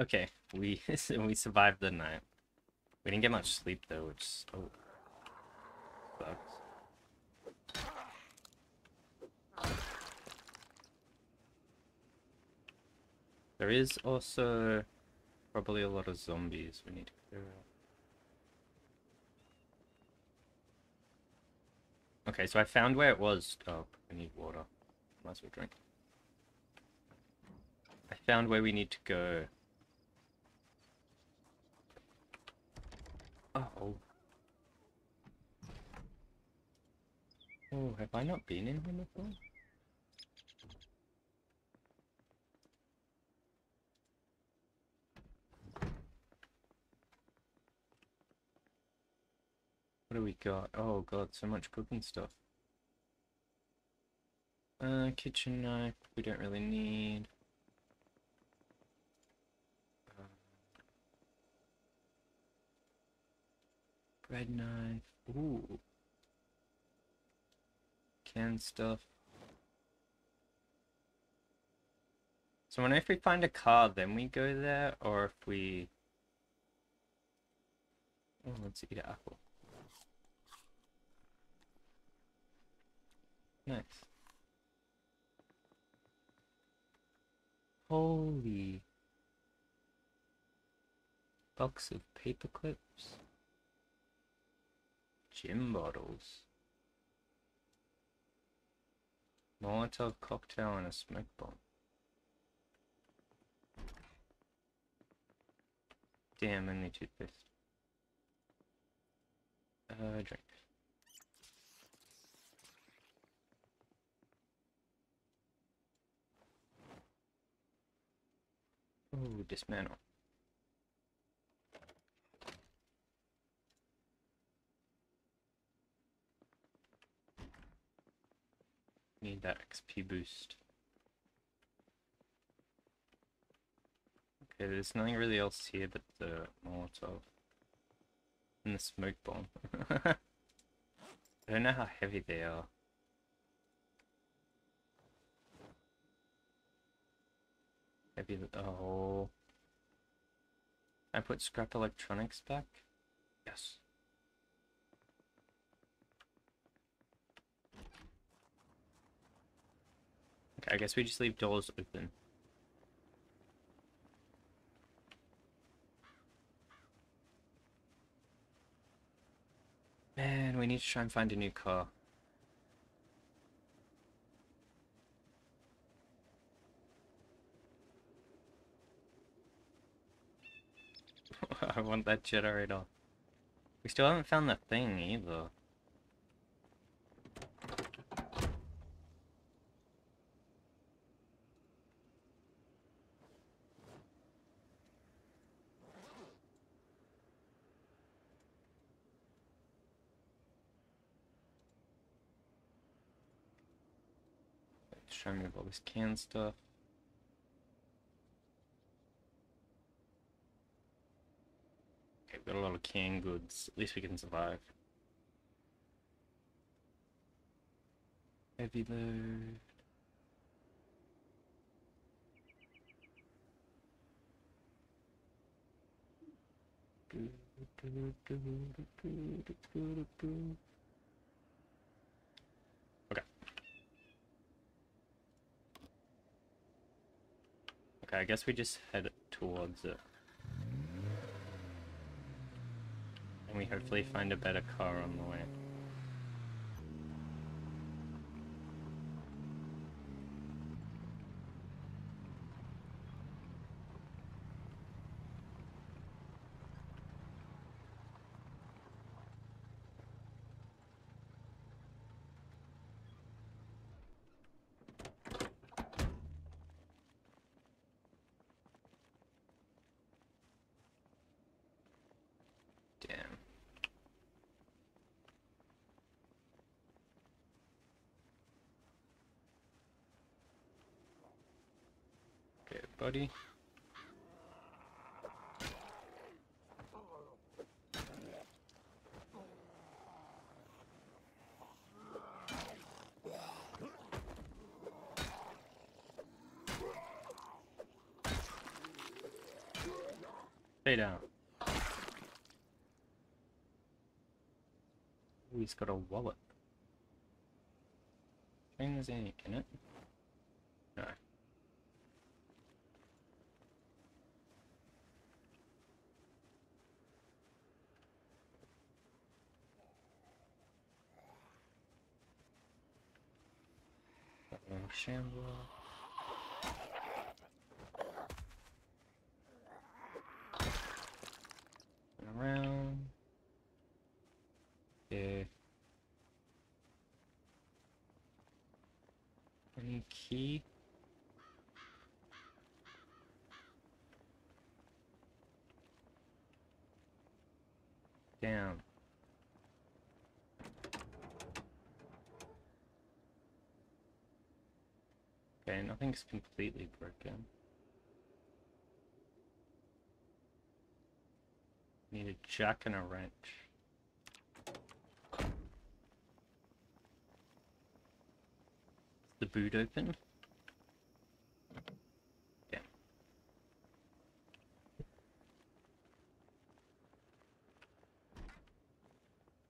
Okay, we we survived the night. We didn't get much sleep though, which oh sucks. There is also probably a lot of zombies we need to clear out. Okay, so I found where it was. Oh, I need water. Might as well drink. I found where we need to go. Oh. Oh, have I not been in here before? What do we got? Oh god, so much cooking stuff. Uh, kitchen knife, we don't really need. Bread knife, ooh. Canned stuff. So I wonder if we find a car, then we go there, or if we... Oh, let's eat an apple. Nice. Holy. Box of paper clips. Gym bottles. Molotov cocktail and a smoke bomb. Damn, I need toothpaste. Uh, drink. Ooh, dismantle. Need that XP boost. Okay, there's nothing really else here but the Molotov. And the smoke bomb. I don't know how heavy they are. Maybe, oh. I put scrap electronics back? Yes. I guess we just leave doors open. Man, we need to try and find a new car. I want that generator. We still haven't found that thing either. Let's try and move all this canned stuff. Okay, we got a lot of canned goods. At least we can survive. Heavy load. Okay, I guess we just head towards it. and we hopefully find a better car on the way. Buddy. Stay down. Ooh, he's got a wallet. There's any in it? No. Uh, Shambler. Around. Yeah. Any key? Damn. Okay, nothing's completely broken. Need a jack and a wrench. Is the boot open? Yeah.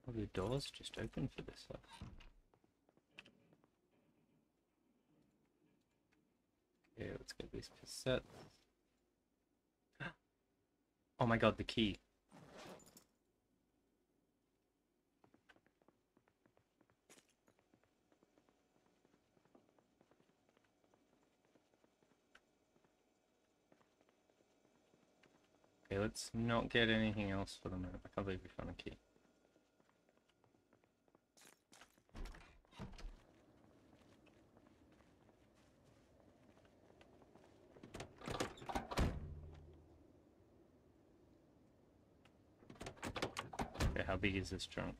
Oh, the door's just open for this stuff. Okay, let's get these cassettes. Oh my god, the key. Okay, let's not get anything else for the moment. I can't believe we found a key. How big is this trunk?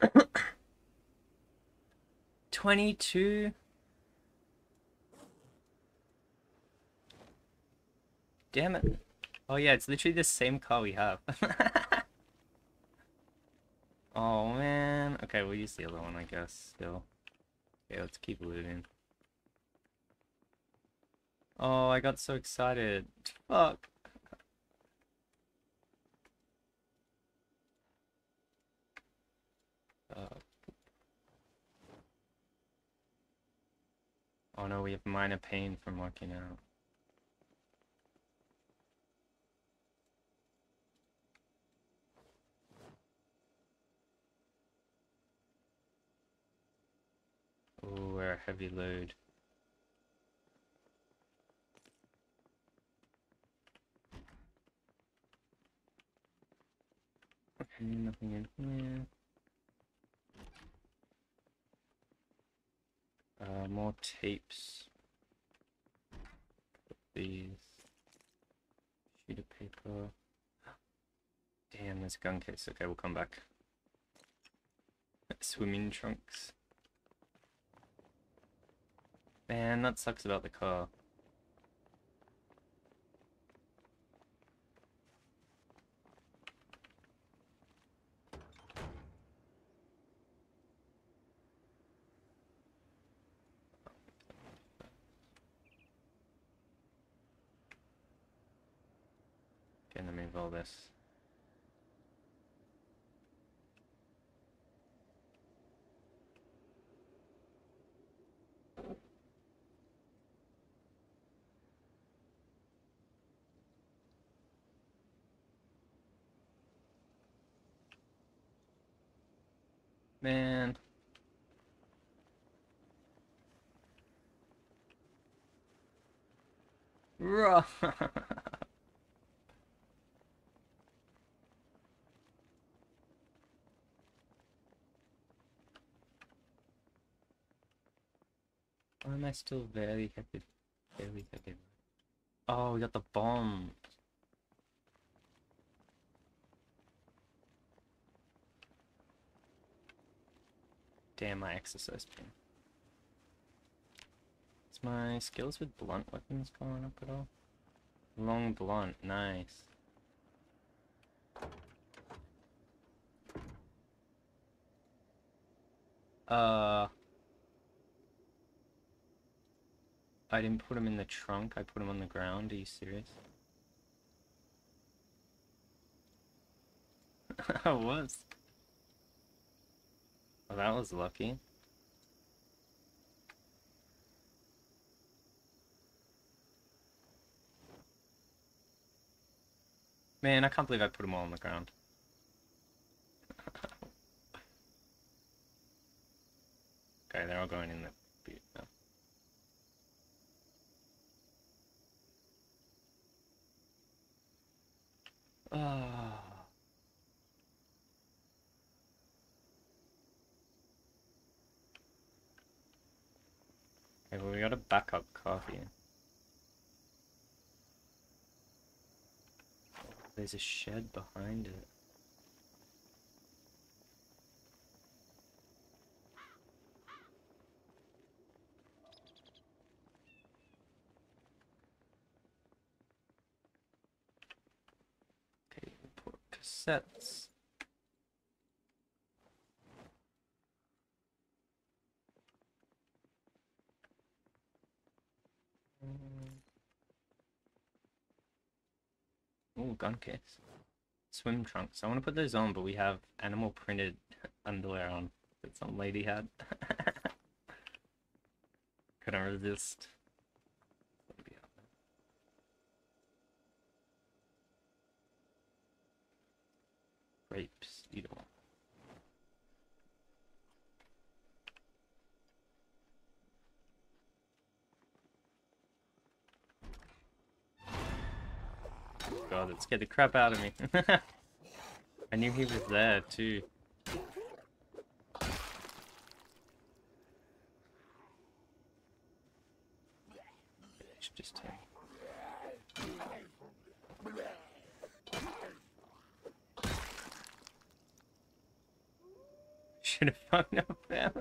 Twenty-two. Damn it. Oh yeah, it's literally the same car we have. oh man. Okay, we'll use the other one, I guess, still. Okay, let's keep looting. Oh, I got so excited. Fuck. Uh, oh no, we have minor pain from working out. Oh, we're a heavy load. Nothing in here. Uh, more tapes. Put these. Sheet of paper. Damn, there's a gun case. Okay, we'll come back. Swimming trunks. Man, that sucks about the car. Me move all this. Man. Ruh. Why am I still very happy? Very happy. Oh, we got the bomb. Damn, my exercise pin. Is my skills with blunt weapons going up at all? Long blunt, nice. Uh. I didn't put him in the trunk, I put him on the ground. Are you serious? I was. Well, that was lucky. Man, I can't believe I put them all on the ground. okay, they're all going in the butte now. Ah. Okay, well we got a backup car here. There's a shed behind it. Okay, cassettes. Mm. Oh, gun case. Swim trunks. I want to put those on, but we have animal printed underwear on that some lady had. Couldn't resist. Grapes, eatable. God, that scared the crap out of me. I knew he was there too. Should just take. Should have hung up them.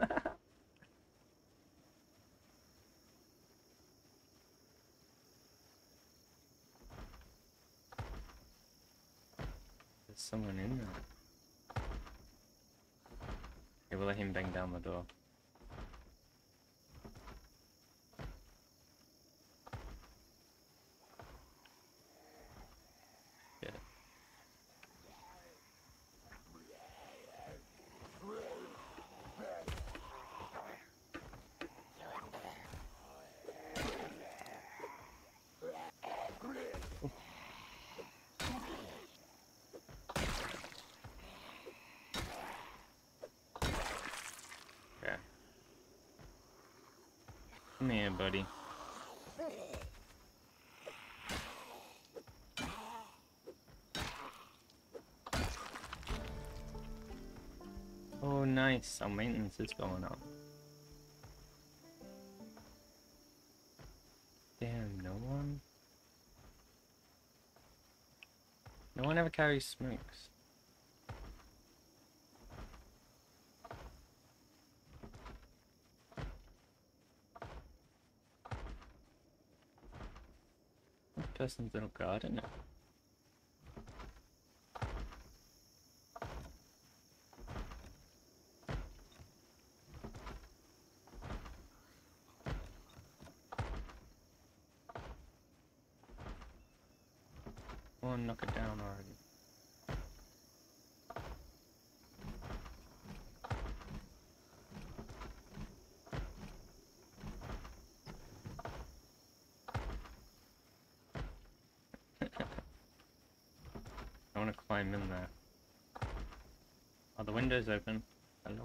There's someone in there. Okay, we'll let him bang down the door. Yeah. Okay. Come here, buddy. Oh, nice. Our maintenance is going up. Damn, no one? No one ever carries smokes. Person's little garden. Come on, knock it down already. I want to climb in there. Oh, the window's open. Hello.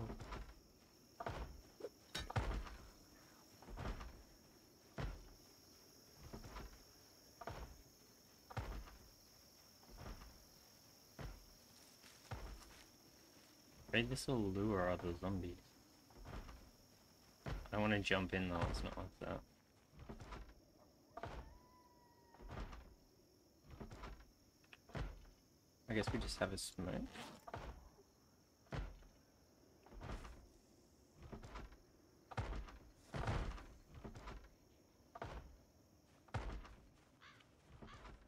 Maybe this will lure other zombies. I want to jump in though, it's not like that. I guess we just have a smoke.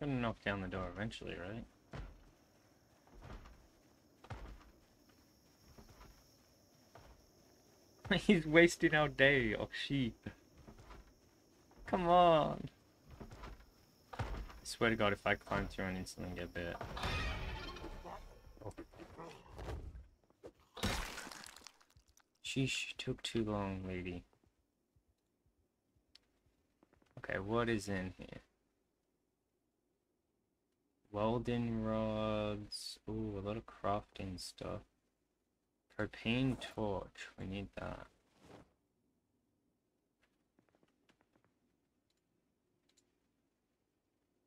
Gonna knock down the door eventually, right? He's wasting our day. Oh, sheep. Come on. I swear to god if I climb through and get bit. Sheesh, took too long, lady. Okay, what is in here? Welding rods. Ooh, a lot of crafting stuff. Propane torch. We need that.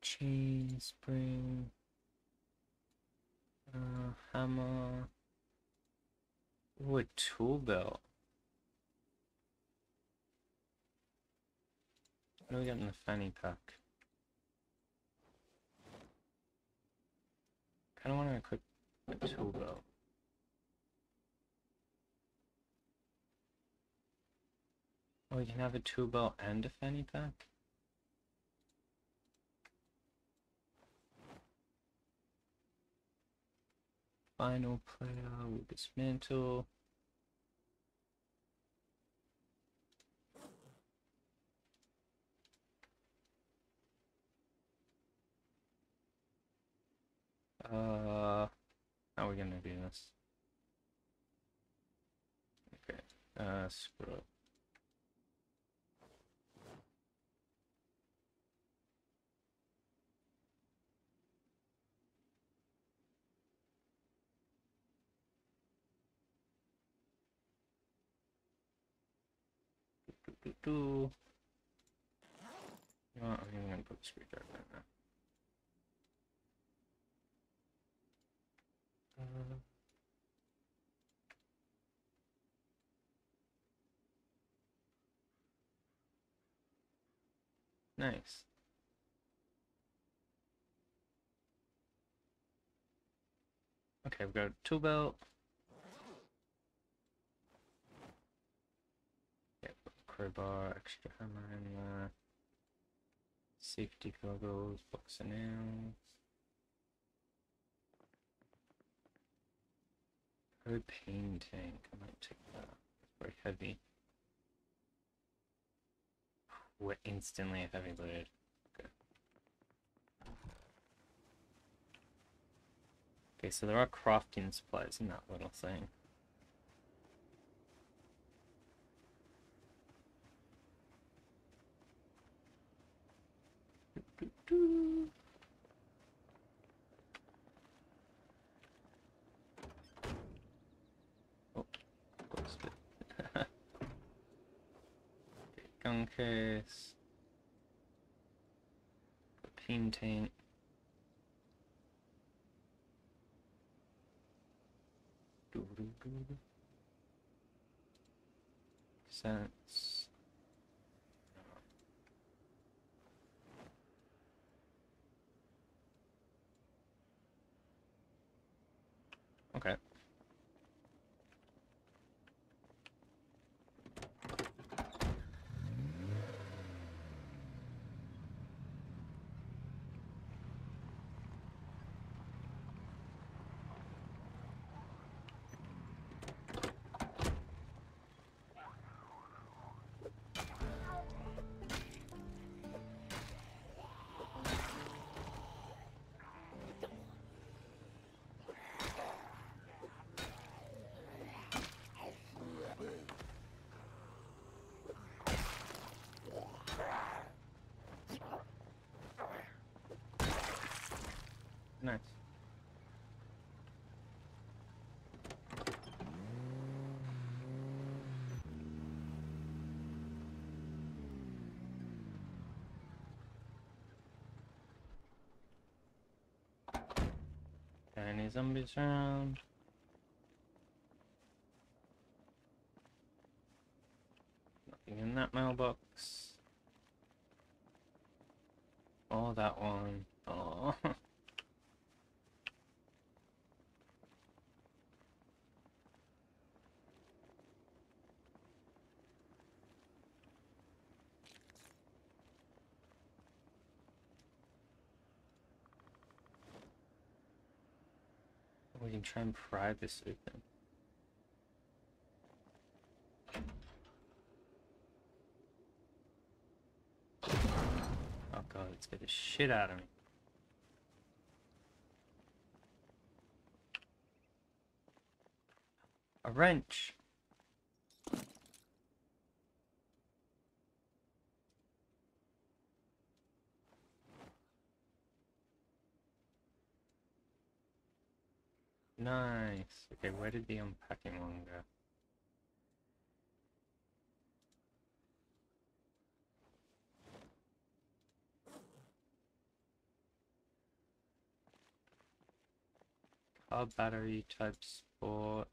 Chain spring. Uh, hammer. Ooh, a tool belt. What do we got in the fanny pack? Kinda wanna equip a tool belt. Oh, you can have a tool belt and a fanny pack? Final player will dismantle. Uh, how are Okay, uh, screw. Do, do, I'm gonna put the. Uh, Nice. Okay, we've got a tool belt. Yeah, crowbar, extra hammer in there. Safety goggles, box of nails. Propane tank, I might take that. It's very heavy. We're instantly a heavy load. Okay. Okay, so there are crafting supplies in that little thing. Doo-doo-doo. Oh, closed it. Okay, gun case. Tank. Doo-doo-doo-doo. Sense. Okay. Nice. Any zombies around? Nothing in that mailbox. Oh, that one. Oh. We can try and pry this open. Oh that scared the shit out of me. A wrench. Nice. Okay, where did the unpacking one go? Car battery type sport.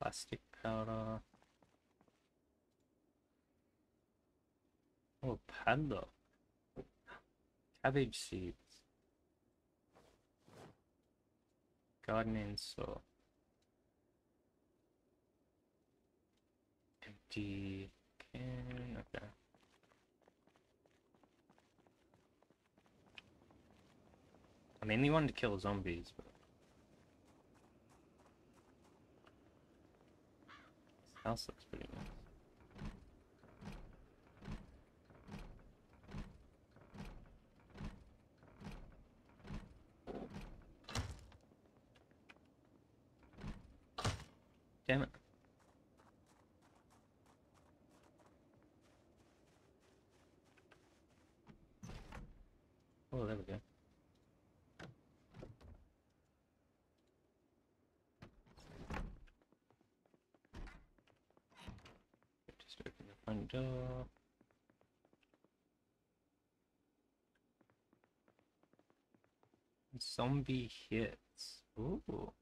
Plaster powder. Oh, panda. Cabbage seeds. Gardening saw. Empty can. Okay. I mainly wanted to kill zombies, but this house looks pretty nice. Damn it. Oh, there we go. Just open the front door. Zombie hits. Ooh.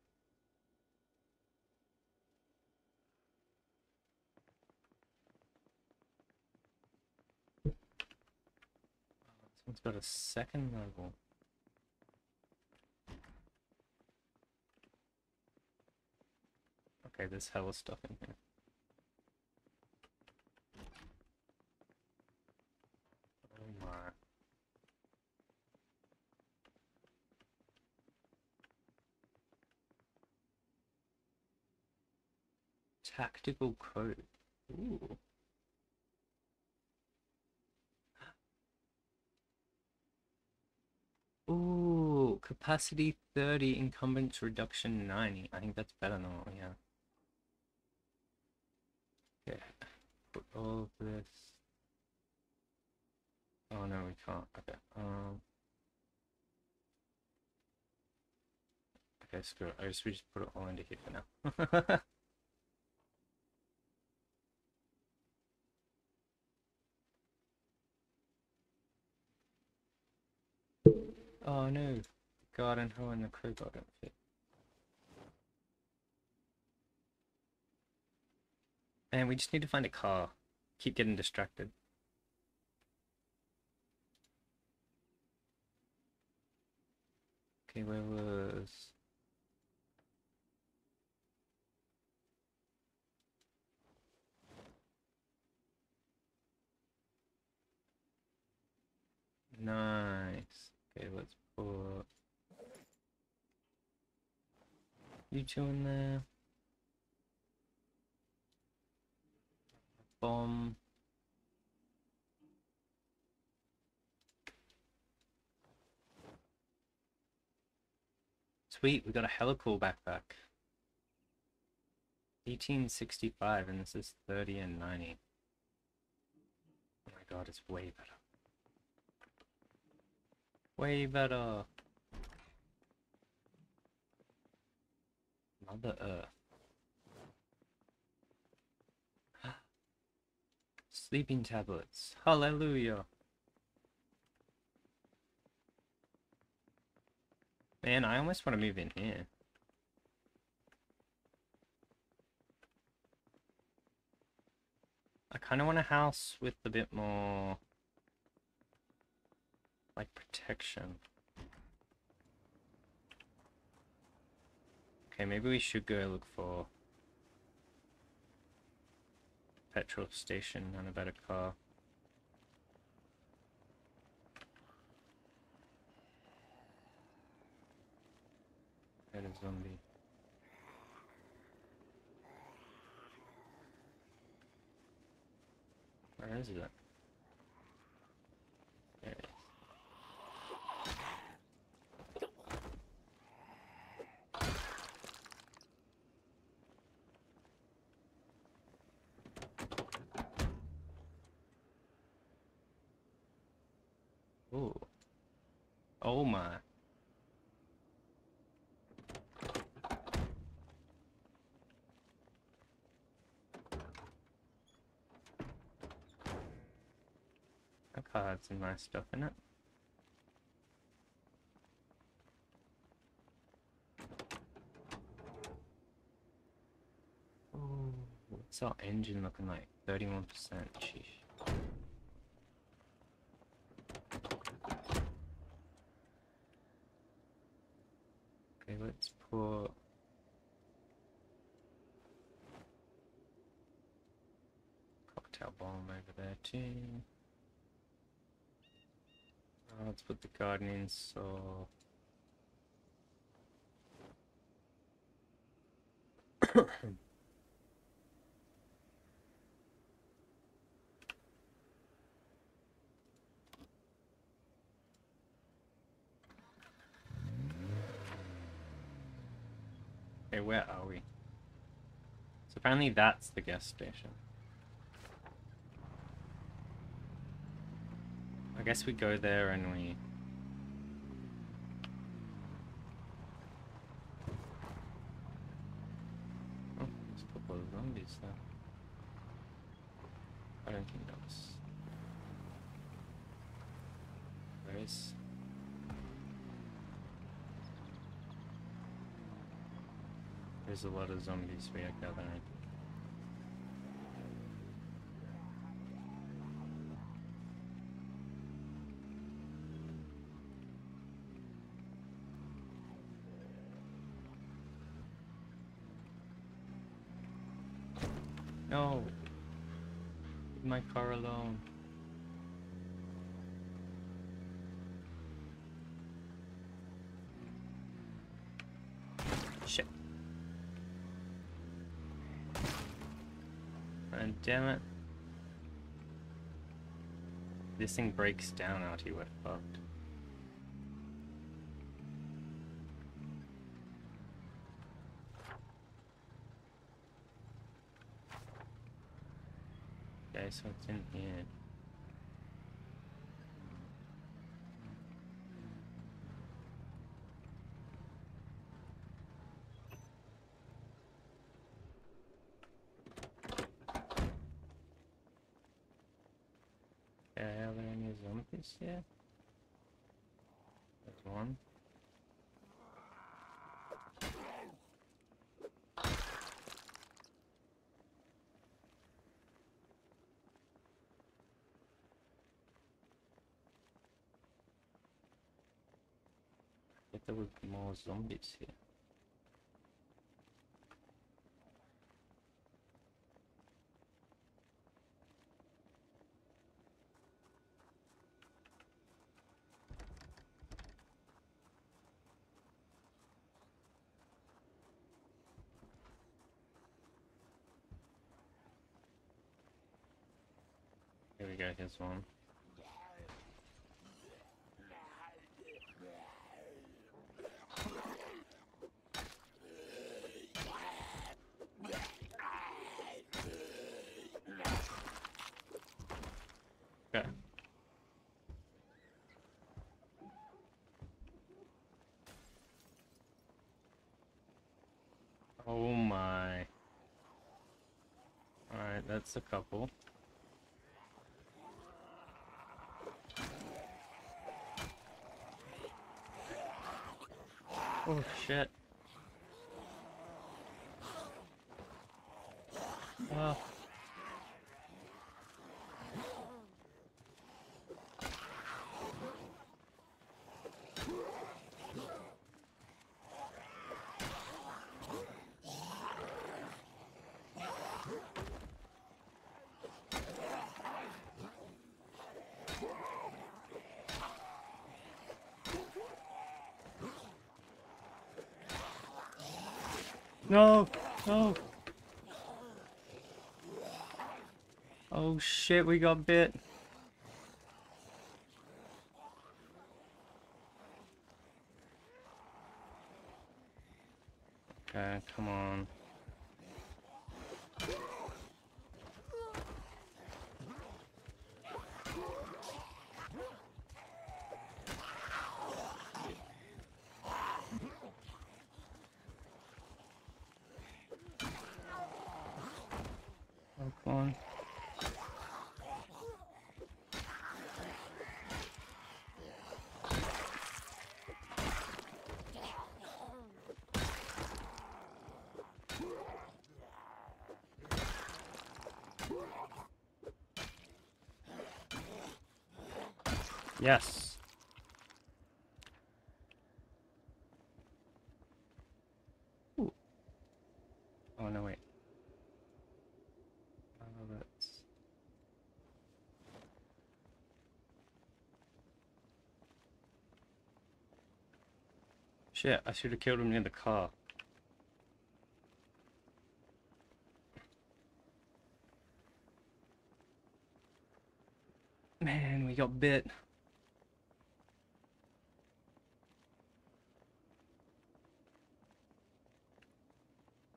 Someone's got a second level. Okay, there's hella stuff in here. Oh my. Tactical coat. Ooh. Ooh, capacity 30, encumbrance reduction 90. I think that's better than what we have. Okay, put all of this. Oh no, we can't. Okay, um. Okay, screw it. I guess we just put it all into here for now. Oh no, garden hoe and the crowbar don't fit. And we just need to find a car. Keep getting distracted. Okay, where was... Nice. Okay, let's put you two in there. Bomb. Sweet, we got a hella cool backpack. 1865 and this is 30 and 90. Oh my god, it's way better. Way better. Mother Earth. Sleeping tablets. Hallelujah. Man, I almost want to move in here. I kind of want a house with a bit more like protection. Okay, maybe we should go look for petrol station and a better car. Head a zombie. Where is it? There it is. Ooh. Oh my. That car had some nice stuff in it. Oh, what's our engine looking like? 31%. Sheesh. Okay, let's put cocktail bomb over there too. Uh, let's put the gardening saw. Okay, where are we? So apparently that's the gas station. Guess we go there and we... Oh, there's a couple of zombies there. I don't think that was... Where is... There's a lot of zombies we are gathering. No! Leave my car alone. Shit. And damn it. This thing breaks down out here, we're fucked. So it's in here. Okay, are there any zombies here? There's one. There more zombies here. Here we go, here's one. Okay. Oh my. Alright, that's a couple. Oh shit. Oh. No, no. Oh shit, we got bit. Okay, come on. Oh, come on. Yes. Ooh. Oh no wait. Uh, that's... Shit, I should have killed him near the car. We got bit.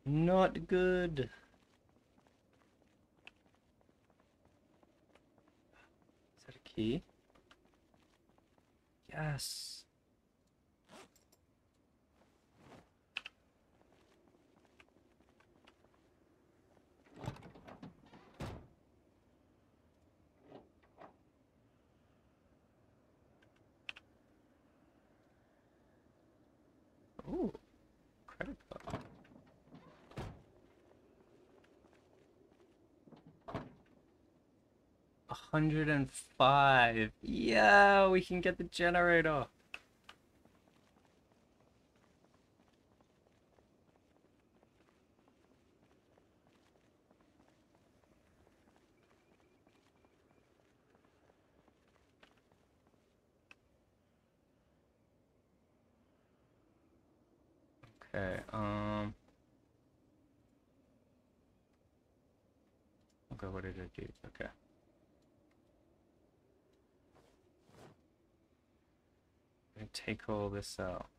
Not good. Is that a key? Yes. Ooh, credit card. Hundred and five. Yeah, we can get the generator. Okay, um. Okay, what did I do? Okay. Gonna take all this out.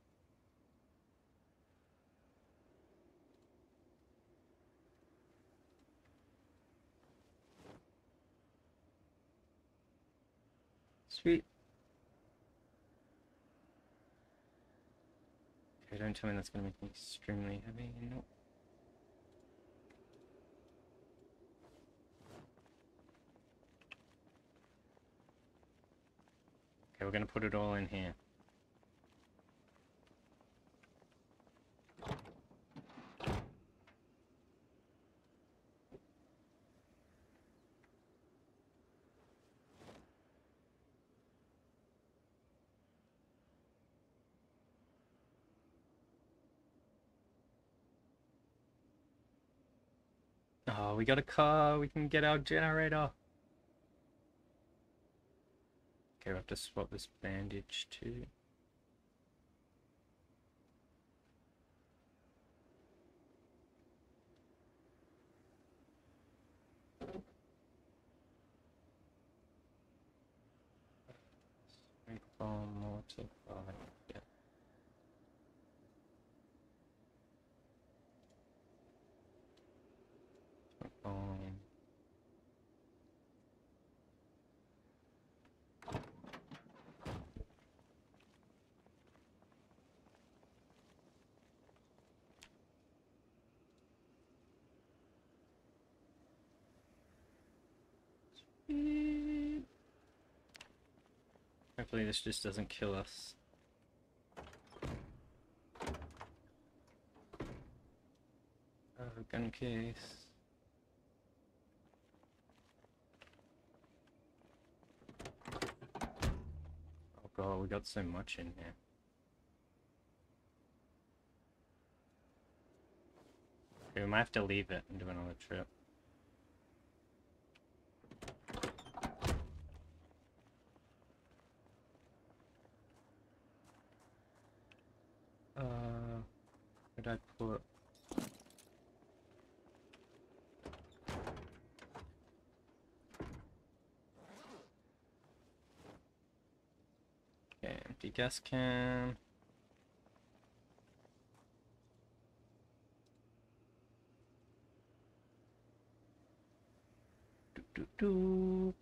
Sweet. Okay, don't tell me that's gonna make me extremely heavy. Nope. Okay, we're gonna put it all in here. Oh, we got a car. We can get our generator. Okay, we have to swap this bandage too. Hopefully this just doesn't kill us. Oh, gun case. Oh god, we got so much in here. Okay, we might have to leave it and do another trip. did I put? Okay, empty gas can. Do do do.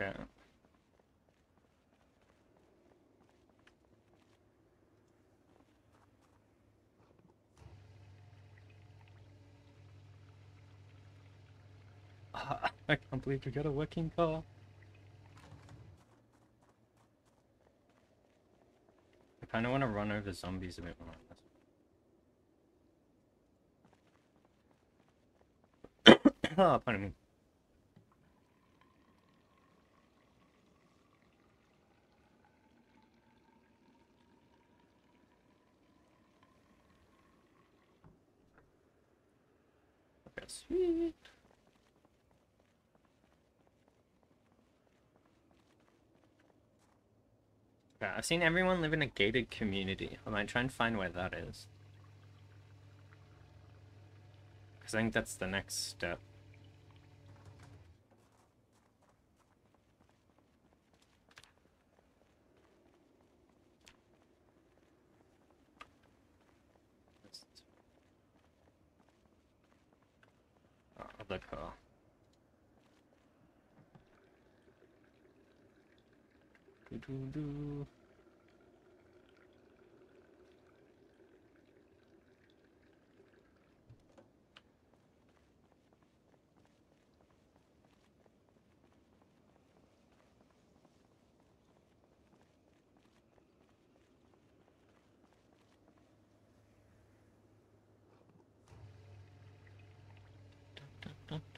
Yeah. Ah, I can't believe we got a working car. I kind of want to run over zombies a bit more. oh, pardon me. Okay, sweet. I've seen everyone live in a gated community. I might try and find where that is. Because I think that's the next step. That's- The car. Do do do.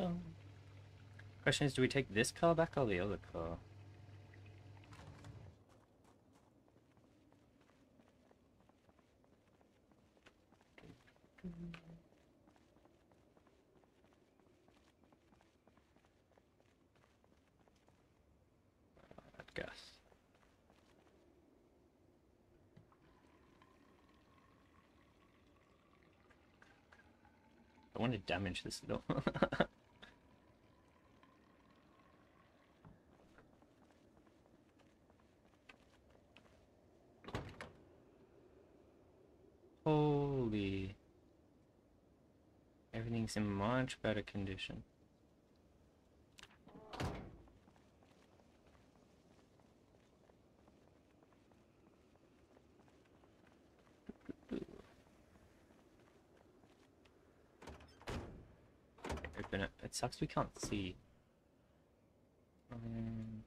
Dun. Question is, do we take this car back or the other car? I want to damage this though. Holy. In much better condition. Open it. It sucks we can't see. Um,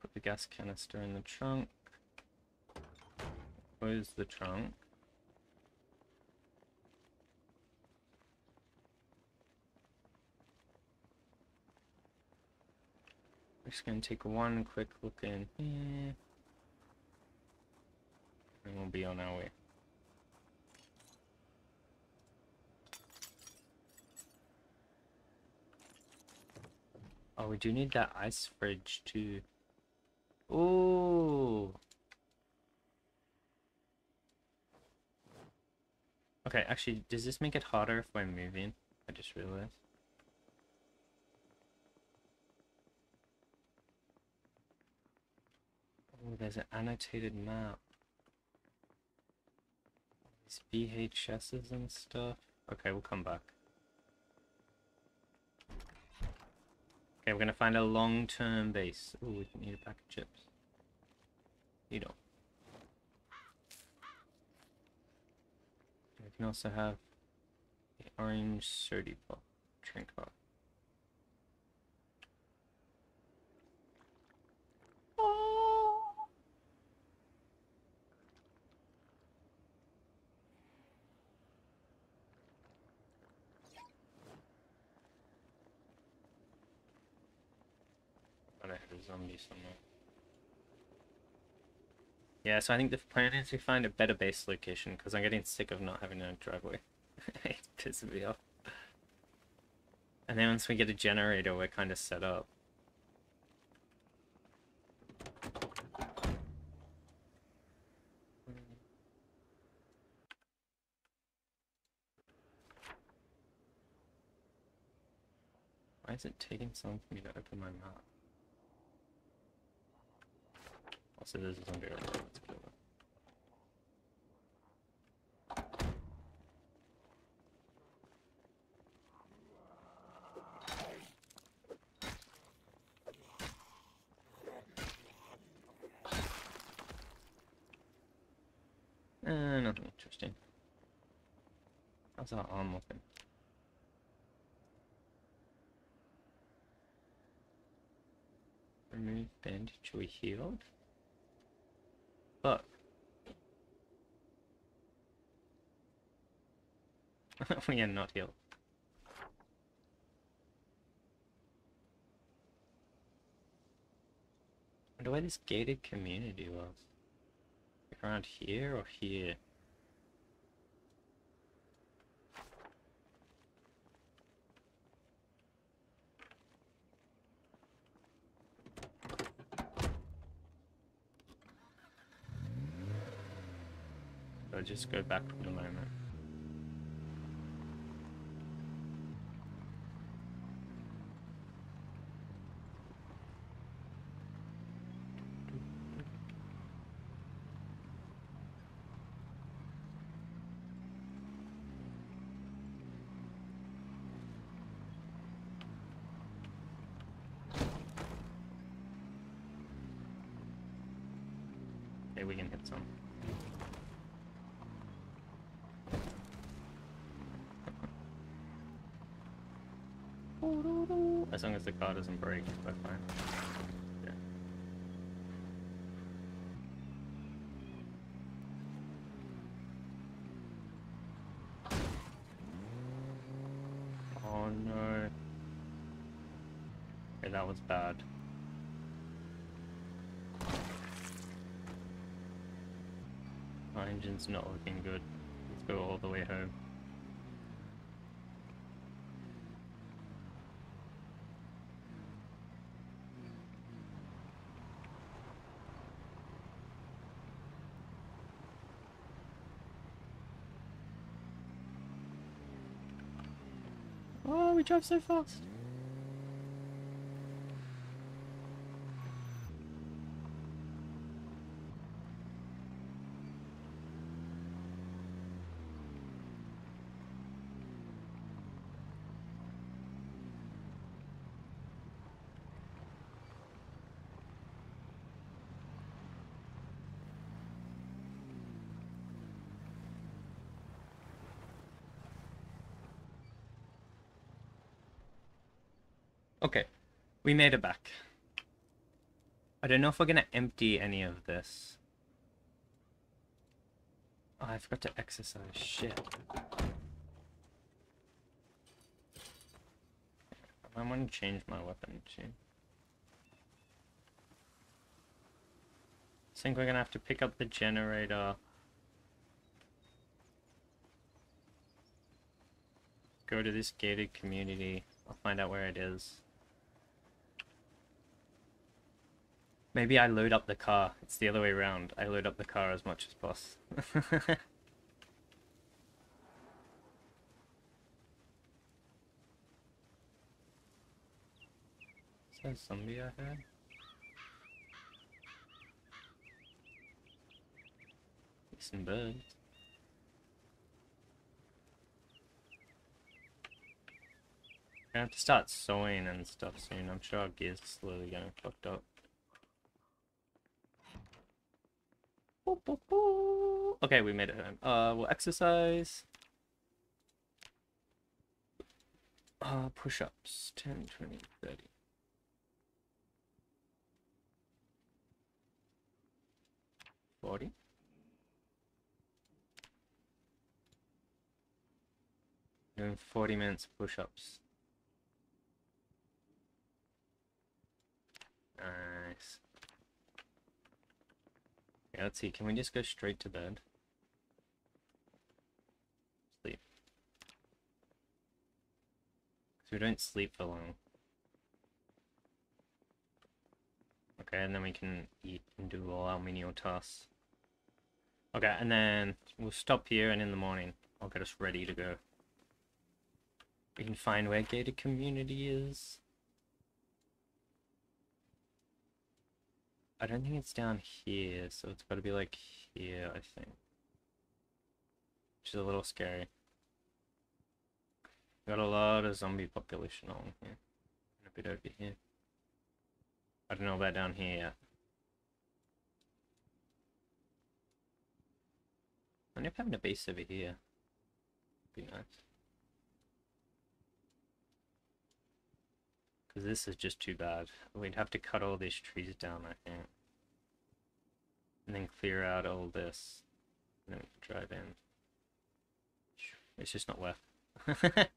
put the gas canister in the trunk. Close the trunk. We're just gonna take one quick look in here. And we'll be on our way. Oh, we do need that ice fridge too. Ooh. Okay, actually, does this make it harder if we're moving? I just realized. Oh, there's an annotated map. These VHSs and stuff. Okay, we'll come back. Okay, we're gonna find a long-term base. Oh, we need a pack of chips. You don't. We can also have the orange sturdy pop drink pop. Thought I Yeah, so I think the plan is to find a better base location because I'm getting sick of not having a driveway. it's pissing me off. And then once we get a generator, we're kind of set up. Why is it taking so long for me to open my map? There. Let's kill it. Uh, nothing interesting. How's our arm looking? Remove bandage, we healed? Fuck. we are not healed. wonder where this gated community was. Like around here or here? I'll just go back for the moment. Okay, we can hit some. As long as the car doesn't break, we're fine. Yeah. Oh no. That was bad. My engine's not looking good. Let's go all the way home. Drove so fast. Okay, we made it back. I don't know if we're gonna empty any of this. Oh, I forgot to exercise. Shit. I want to change my weapon too. I think we're gonna have to pick up the generator. Go to this gated community. I'll find out where it is. Maybe I load up the car. It's the other way around. I load up the car as much as possible. Is zombie out here? Some birds. I have to start sewing and stuff soon. I'm sure our gear's slowly getting fucked up. Okay, we made it home. Uh, we'll exercise. Uh, push-ups. 10, 20, 30. Forty. Doing forty minutes push-ups. Nice. Yeah, let's see. Can we just go straight to bed? Sleep. 'Cause we don't sleep for long. Okay, and then we can eat and do all our menial tasks. Okay, and then we'll stop here and in the morning I'll get us ready to go. We can find where gated community is. I don't think it's down here, so it's gotta be like here, I think. Which is a little scary. Got a lot of zombie population on here. And a bit over here. I don't know about down here. I wonder if having a base over here would be nice. This is just too bad. We'd have to cut all these trees down, I think. And then clear out all this. And then we can drive in. It's just not worth.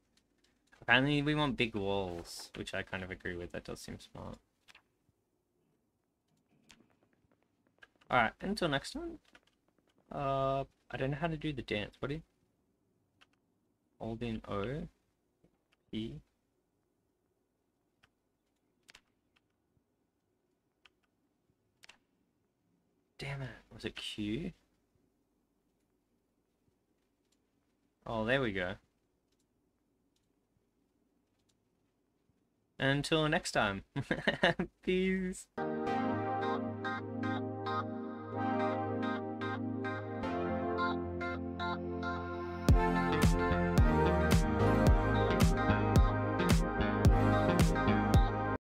Apparently we want big walls, which I kind of agree with. That does seem smart. Alright, until next time. Uh, I don't know how to do the dance. What do you? Hold in O. P. Damn it. Was it Q? Oh, there we go. Until next time. Peace.